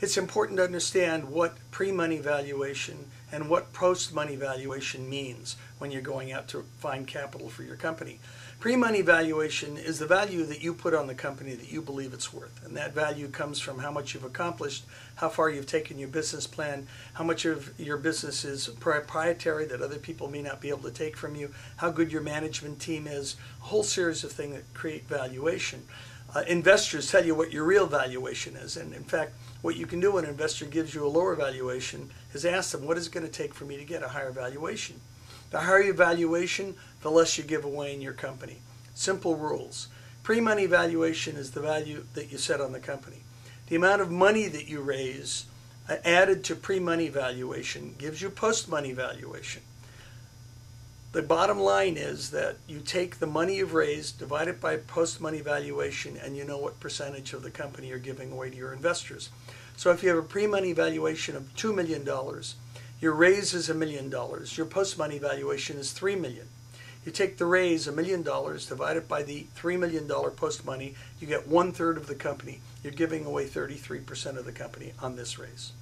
it's important to understand what pre-money valuation and what post-money valuation means when you're going out to find capital for your company. Pre-money valuation is the value that you put on the company that you believe it's worth. And that value comes from how much you've accomplished, how far you've taken your business plan, how much of your business is proprietary that other people may not be able to take from you, how good your management team is, a whole series of things that create valuation. Uh, investors tell you what your real valuation is. And in fact, what you can do when an investor gives you a lower valuation is ask them, what is it going to take for me to get a higher valuation? The higher your valuation, the less you give away in your company. Simple rules. Pre-money valuation is the value that you set on the company. The amount of money that you raise uh, added to pre-money valuation gives you post-money valuation. The bottom line is that you take the money you've raised, divide it by post-money valuation, and you know what percentage of the company you're giving away to your investors. So if you have a pre-money valuation of $2 million, your raise is a million dollars. Your post-money valuation is 3 million. You take the raise, a million dollars, divide it by the three million dollar post-money, you get one third of the company. You're giving away 33% of the company on this raise.